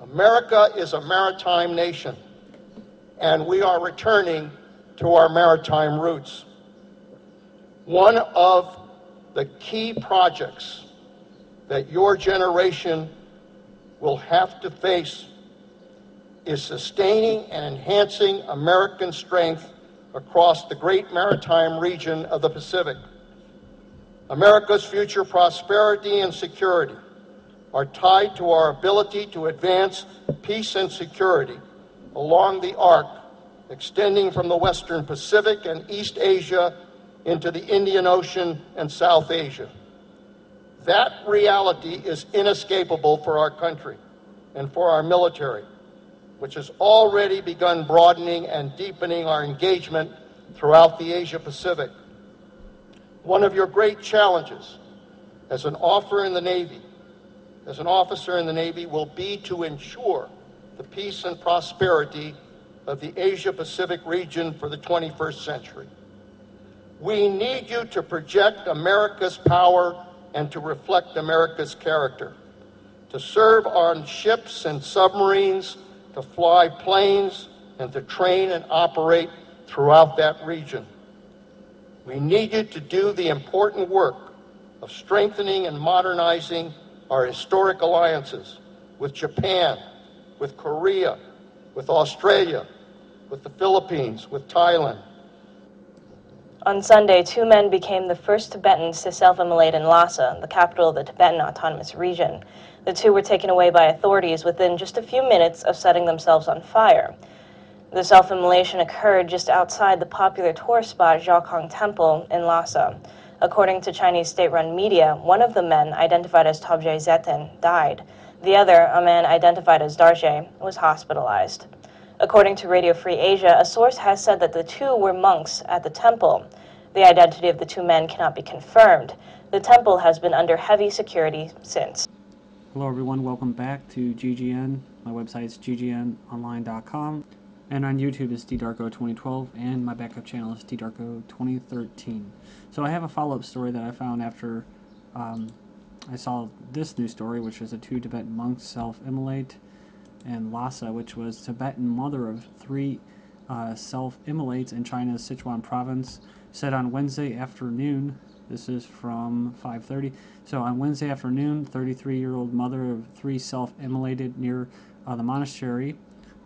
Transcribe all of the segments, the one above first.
America is a maritime nation, and we are returning to our maritime roots. One of the key projects that your generation will have to face is sustaining and enhancing American strength across the great maritime region of the Pacific. America's future prosperity and security are tied to our ability to advance peace and security along the arc extending from the western Pacific and East Asia into the Indian Ocean and South Asia. That reality is inescapable for our country and for our military, which has already begun broadening and deepening our engagement throughout the Asia Pacific. One of your great challenges as an officer in the Navy, as an officer in the Navy, will be to ensure the peace and prosperity of the Asia Pacific region for the 21st century. We need you to project America's power and to reflect America's character, to serve on ships and submarines, to fly planes, and to train and operate throughout that region. We need you to do the important work of strengthening and modernizing our historic alliances with Japan, with Korea, with Australia, with the Philippines, with Thailand. On Sunday, two men became the first Tibetans to self immolate in Lhasa, the capital of the Tibetan Autonomous Region. The two were taken away by authorities within just a few minutes of setting themselves on fire. The self immolation occurred just outside the popular tourist spot Jokhang Temple in Lhasa. According to Chinese state run media, one of the men, identified as Tobje Zetin, died. The other, a man identified as Darje, was hospitalized. According to Radio Free Asia, a source has said that the two were monks at the temple. The identity of the two men cannot be confirmed. The temple has been under heavy security since. Hello everyone, welcome back to GGN. My website is ggnonline.com and on YouTube is ddarko2012 and my backup channel is ddarko2013. So I have a follow-up story that I found after um, I saw this news story, which is a two Tibetan monks self-immolate and Lhasa, which was Tibetan mother of three uh, self-immolates in China's Sichuan province, said on Wednesday afternoon, this is from 5.30, so on Wednesday afternoon, 33-year-old mother of three self-immolated near uh, the monastery.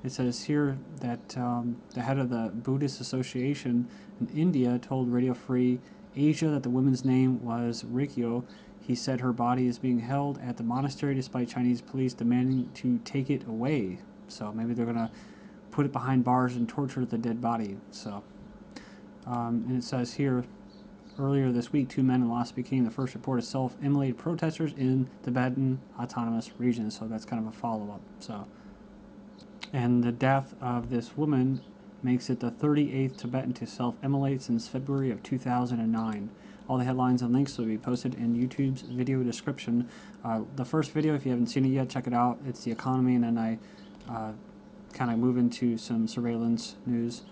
It says here that um, the head of the Buddhist Association in India told Radio Free Asia that the woman's name was Rikyo he said her body is being held at the monastery despite Chinese police demanding to take it away. So maybe they're going to put it behind bars and torture the dead body. So, um, and it says here, earlier this week, two men in Lhasa became the first reported self-immolated protesters in Tibetan Autonomous Region. So that's kind of a follow-up. So, and the death of this woman makes it the 38th Tibetan to self-immolate since February of 2009. All the headlines and links will be posted in YouTube's video description. Uh, the first video, if you haven't seen it yet, check it out. It's the economy, and then I uh, kind of move into some surveillance news.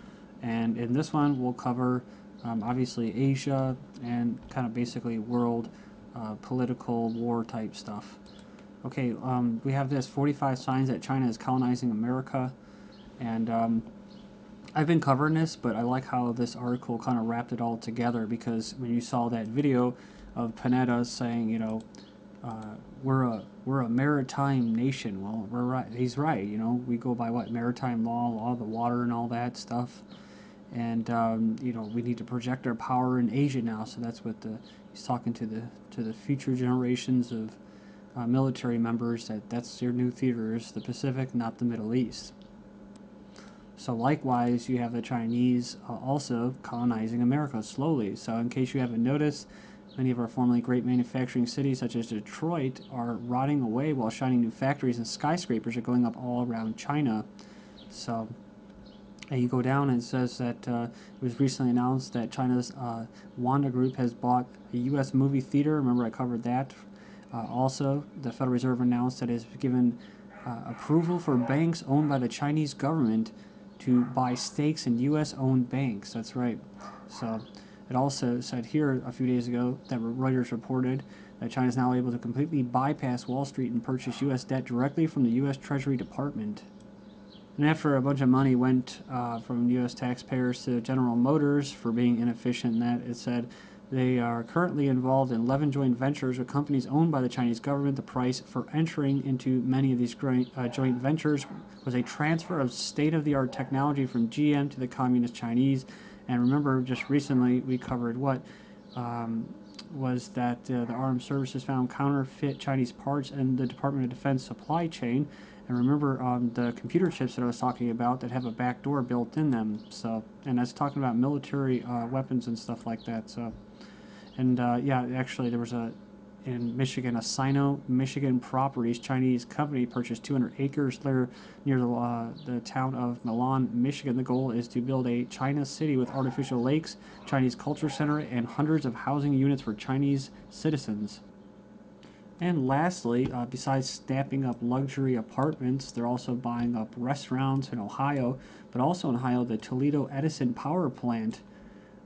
And in this one, we'll cover um, obviously Asia and kind of basically world uh, political war type stuff. Okay, um, we have this 45 signs that China is colonizing America. And um, I've been covering this, but I like how this article kind of wrapped it all together because when you saw that video of Panetta saying, you know, uh, we're a we're a maritime nation. Well, we're right. He's right. You know, we go by what maritime law, law of the water, and all that stuff. And um, you know, we need to project our power in Asia now. So that's what the he's talking to the to the future generations of uh, military members that that's your new theater is the Pacific, not the Middle East. So likewise, you have the Chinese uh, also colonizing America slowly. So in case you haven't noticed, many of our formerly great manufacturing cities, such as Detroit, are rotting away while shining new factories and skyscrapers are going up all around China. So and you go down and it says that uh, it was recently announced that China's uh, Wanda Group has bought a U.S. movie theater. Remember I covered that. Uh, also, the Federal Reserve announced that it has given uh, approval for banks owned by the Chinese government to buy stakes in U.S. owned banks. That's right. So it also said here a few days ago that Reuters reported that China is now able to completely bypass Wall Street and purchase U.S. debt directly from the U.S. Treasury Department. And after a bunch of money went uh, from U.S. taxpayers to General Motors for being inefficient, in that it said they are currently involved in 11 joint ventures with companies owned by the Chinese government. The price for entering into many of these joint, uh, ventures was a transfer of state of the art technology from GM to the Communist Chinese. And remember, just recently we covered what um, was that uh, the armed services found counterfeit Chinese parts in the Department of Defense supply chain. And remember um, the computer chips that I was talking about that have a back door built in them. So, and that's talking about military uh, weapons and stuff like that. So, and uh, yeah, actually there was a in Michigan, a Sino Michigan Properties Chinese company purchased 200 acres there near the, uh, the town of Milan, Michigan. The goal is to build a China city with artificial lakes, Chinese culture center, and hundreds of housing units for Chinese citizens. And lastly, uh, besides snapping up luxury apartments, they're also buying up restaurants in Ohio, but also in Ohio, the Toledo Edison Power Plant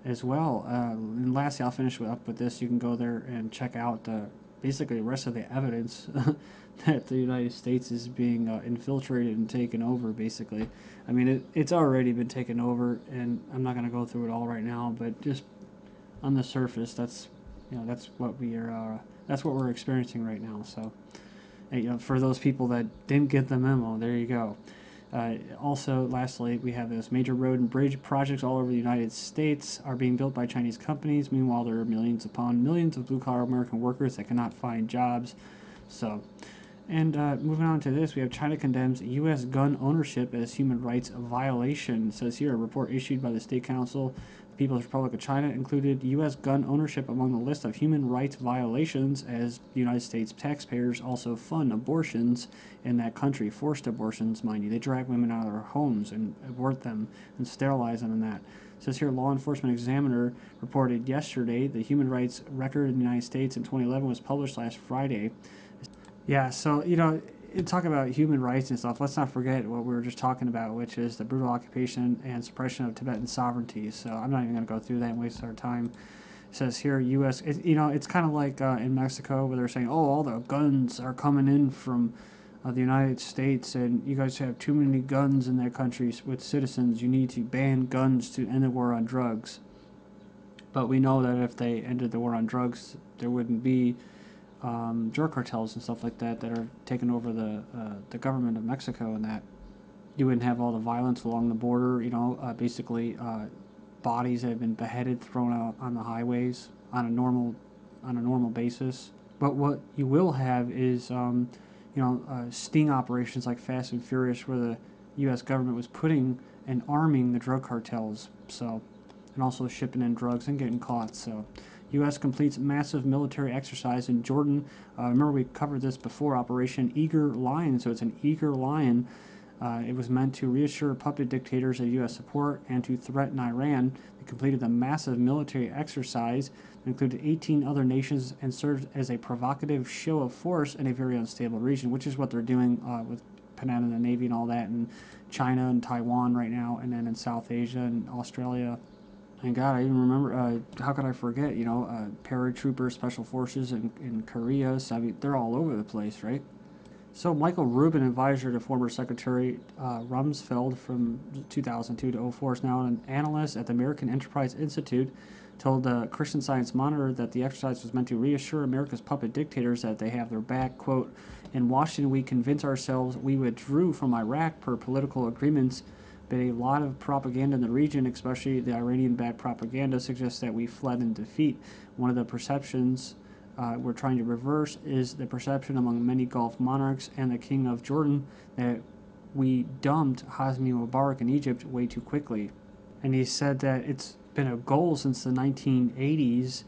as well. Uh, and lastly, I'll finish up with this. You can go there and check out uh, basically the rest of the evidence that the United States is being uh, infiltrated and taken over, basically. I mean, it, it's already been taken over, and I'm not going to go through it all right now, but just on the surface, that's you know that's what we are uh, that's what we're experiencing right now. So, you know, for those people that didn't get the memo, there you go. Uh, also, lastly, we have this major road and bridge projects all over the United States are being built by Chinese companies. Meanwhile, there are millions upon millions of blue collar American workers that cannot find jobs. So, and uh, moving on to this, we have China condemns U.S. gun ownership as human rights violation. It says here a report issued by the State Council People's Republic of China included U.S. gun ownership among the list of human rights violations, as the United States taxpayers also fund abortions in that country, forced abortions, mind you. They drag women out of their homes and abort them and sterilize them and that. It says here, Law Enforcement Examiner reported yesterday the human rights record in the United States in 2011 was published last Friday. Yeah, so, you know, talk about human rights and stuff, let's not forget what we were just talking about, which is the brutal occupation and suppression of Tibetan sovereignty. So I'm not even going to go through that and waste our time. It says here, U.S. It, you know, it's kind of like uh, in Mexico where they're saying, "Oh, all the guns are coming in from uh, the United States, and you guys have too many guns in that country with citizens. You need to ban guns to end the war on drugs." But we know that if they ended the war on drugs, there wouldn't be um, drug cartels and stuff like that that are taking over the uh, the government of Mexico, and that you wouldn't have all the violence along the border. You know, uh, basically uh, bodies that have been beheaded, thrown out on the highways on a normal on a normal basis. But what you will have is, um, you know, uh, sting operations like Fast and Furious, where the U.S. government was putting and arming the drug cartels. So, and also shipping in drugs and getting caught. So. U.S. completes massive military exercise in Jordan. Uh, remember, we covered this before Operation Eager Lion. So it's an eager lion. Uh, it was meant to reassure puppet dictators of U.S. support and to threaten Iran. They completed a massive military exercise that included 18 other nations and served as a provocative show of force in a very unstable region, which is what they're doing uh, with Panetta and the Navy and all that and China and Taiwan right now, and then in South Asia and Australia. And God, I even remember, uh, how could I forget, you know, uh, paratroopers, special forces in, in Korea. So, I mean, they're all over the place, right? So, Michael Rubin, advisor to former Secretary uh, Rumsfeld from 2002 to 04, is now an analyst at the American Enterprise Institute, told the Christian Science Monitor that the exercise was meant to reassure America's puppet dictators that they have their back. Quote, In Washington, we convince ourselves we withdrew from Iraq per political agreements but a lot of propaganda in the region, especially the Iranian-backed propaganda, suggests that we fled in defeat. One of the perceptions uh, we're trying to reverse is the perception among many Gulf monarchs and the King of Jordan that we dumped Hosni Mubarak in Egypt way too quickly. And he said that it's been a goal since the 1980s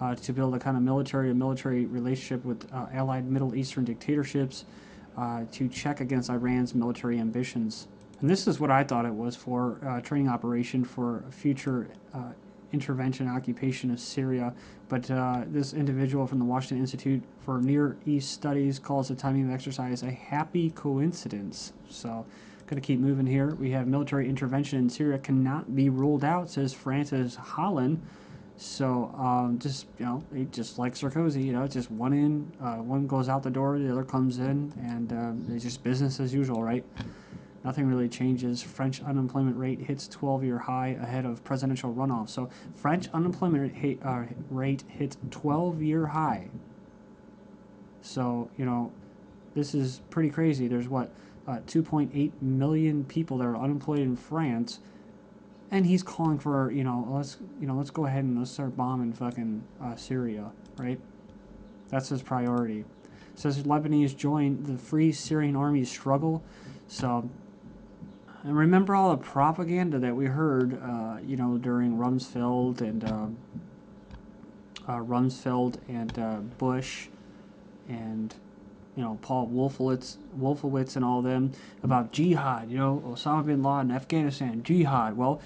uh, to build a kind of military to military relationship with uh, allied Middle Eastern dictatorships uh, to check against Iran's military ambitions. And this is what I thought it was for uh, training operation for future uh, intervention occupation of Syria. But uh, this individual from the Washington Institute for Near East Studies calls the timing of the exercise a happy coincidence. So, going to keep moving here. We have military intervention in Syria cannot be ruled out, says France's Hollande. So um, just you know, just like Sarkozy, you know, it's just one in, uh, one goes out the door, the other comes in, and um, it's just business as usual, right? Nothing really changes. French unemployment rate hits 12-year high ahead of presidential runoff. So French unemployment rate, uh, rate hits 12-year high. So you know, this is pretty crazy. There's what uh, 2.8 million people that are unemployed in France, and he's calling for you know let's you know let's go ahead and let's start bombing fucking uh, Syria, right? That's his priority. Says Lebanese join the Free Syrian Army's struggle. So, and remember all the propaganda that we heard, uh, you know, during Rumsfeld and um uh, Rumsfeld and uh, Bush, and you know Paul Wolfowitz, Wolfowitz, and all them about jihad. You know, Osama bin Laden, Afghanistan, jihad. Well,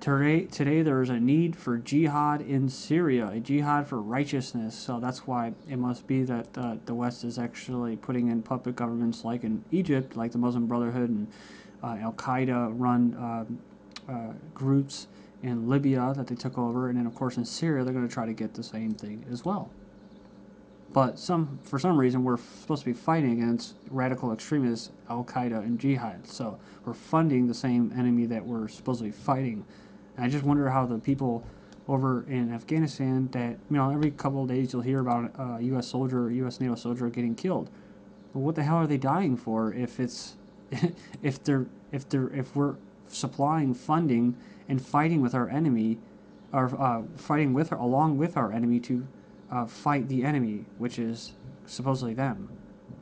today today there is a need for jihad in Syria, a jihad for righteousness. So that's why it must be that uh, the West is actually putting in puppet governments like in Egypt, like the Muslim Brotherhood and uh, Al Qaeda run uh, uh, groups in Libya that they took over, and then of course in Syria they're going to try to get the same thing as well. But some, for some reason, we're supposed to be fighting against radical extremists, Al Qaeda and Jihad. So we're funding the same enemy that we're supposedly fighting. And I just wonder how the people over in Afghanistan that you know every couple of days you'll hear about a U.S. soldier, or U.S. NATO soldier getting killed. What the hell are they dying for if it's if they're if they're if we're supplying funding and fighting with our enemy, or uh, fighting with her along with our enemy to uh, fight the enemy, which is supposedly them.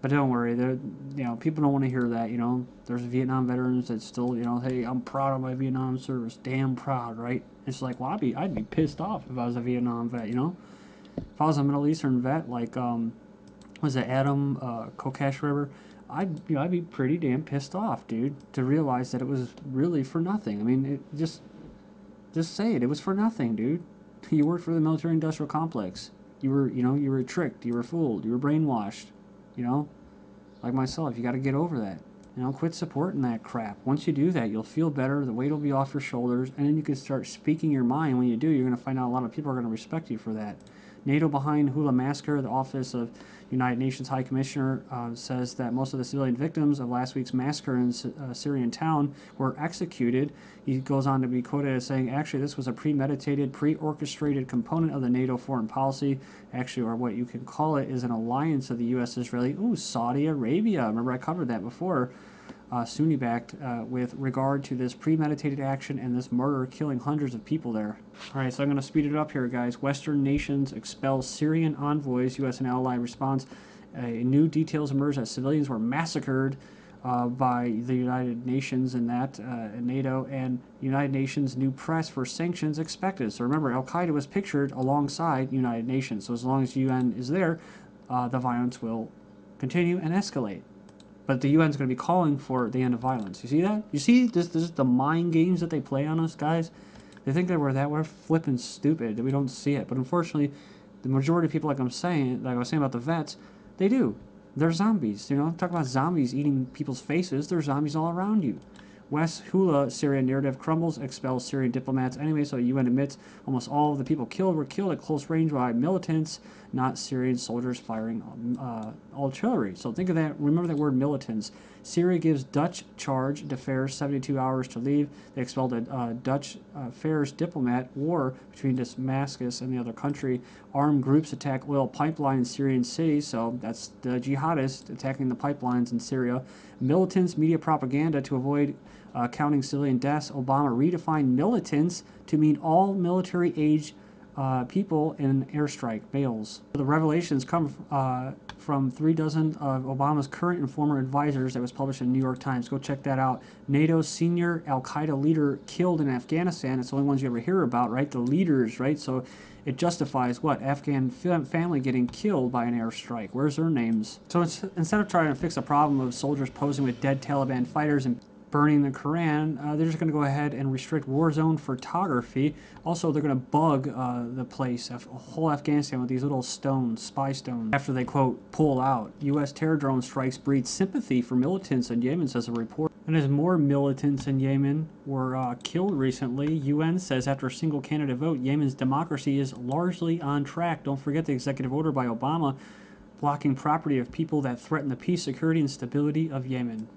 But don't worry, you know people don't want to hear that. You know, there's Vietnam veterans that still you know, hey, I'm proud of my Vietnam service, damn proud, right? It's like, well, I'd be I'd be pissed off if I was a Vietnam vet. You know, if I was a Middle Eastern vet, like um, was it Adam uh, Kokesh, whatever. I'd you know I'd be pretty damn pissed off, dude, to realize that it was really for nothing. I mean, it just just say it. It was for nothing, dude. You worked for the military industrial complex. You were, you know, you were tricked. You were fooled. You were brainwashed. You know, like myself, you got to get over that. You know, quit supporting that crap. Once you do that, you'll feel better. The weight will be off your shoulders, and then you can start speaking your mind. When you do, you're going to find out a lot of people are going to respect you for that. NATO behind Houla Massacre, the Office of United Nations High Commissioner uh, says that most of the civilian victims of last week's massacre in uh, Syrian town were executed. He goes on to be quoted as saying, actually, this was a premeditated, pre orchestrated component of the NATO foreign policy. Actually, or what you can call it, is an alliance of the U.S. Israeli, ooh, Saudi Arabia. Remember, I covered that before uh, Sunni backed uh, with regard to this premeditated action and this murder killing hundreds of people there. All right, so I'm going to speed it up here, guys. Western nations expel Syrian envoys, U.S. and ally response. New details emerge that civilians were massacred uh, by the United Nations and that, uh, NATO, and United Nations new press for sanctions expected. So remember, Al Qaeda was pictured alongside United Nations. So as long as UN is there, uh, the violence will continue and escalate. But the UN is going to be calling for the end of violence. You see that? You see this? This is the mind games that they play on us, guys. They think that we're that we're flipping stupid that we don't see it. But unfortunately, the majority of people, like I'm saying, like I was saying about the vets, they do. They're zombies. You know, talk about zombies eating people's faces. There's zombies all around you. West Houla Syrian narrative crumbles, expels Syrian diplomats anyway, so UN admits almost all of the people killed were killed at close range by militants, not Syrian soldiers firing uh, artillery. So think of that, remember that word militants. Syria gives Dutch charge d'affaires 72 hours to leave. They expelled a uh, Dutch uh, Fairs diplomat. War between Damascus and the other country. Armed groups attack oil pipeline in Syrian cities, so that's the jihadists attacking the pipelines in Syria. Militants, media propaganda to avoid uh, counting civilian deaths, Obama redefined militants to mean all military age uh, people in airstrike, males. The revelations come uh, from three dozen of Obama's current and former advisors that was published in the New York Times. Go check that out. NATO's senior Al Qaeda leader killed in Afghanistan. It's the only ones you ever hear about, right? The leaders, right? So it justifies what? Afghan family getting killed by an airstrike. Where's their names? So instead of trying to fix a problem of soldiers posing with dead Taliban fighters and burning the Koran, uh, they're just going to go ahead and restrict war zone photography. Also, they're going to bug uh, the place, a whole Afghanistan, with these little stones, spy stones, after they, quote, pull out. U.S. terror drone strikes breed sympathy for militants in Yemen, says a report. And as more militants in Yemen were uh, killed recently, UN says after a single candidate vote, Yemen's democracy is largely on track. Don't forget the executive order by Obama blocking property of people that threaten the peace, security, and stability of Yemen.